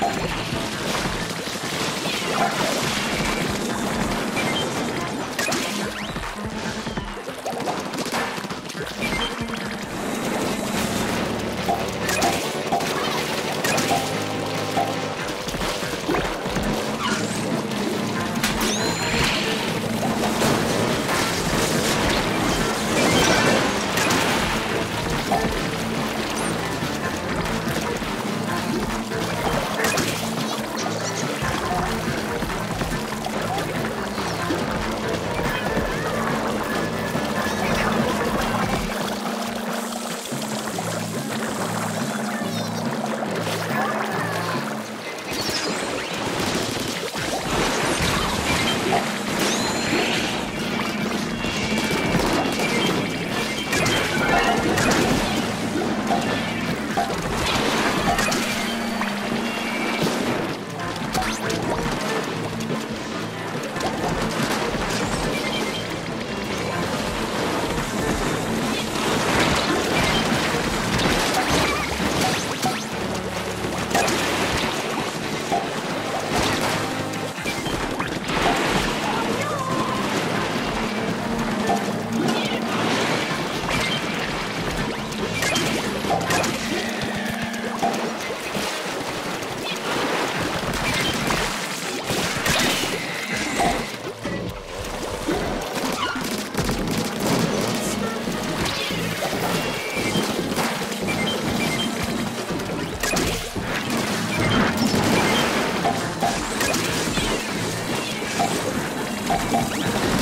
ハハハハ!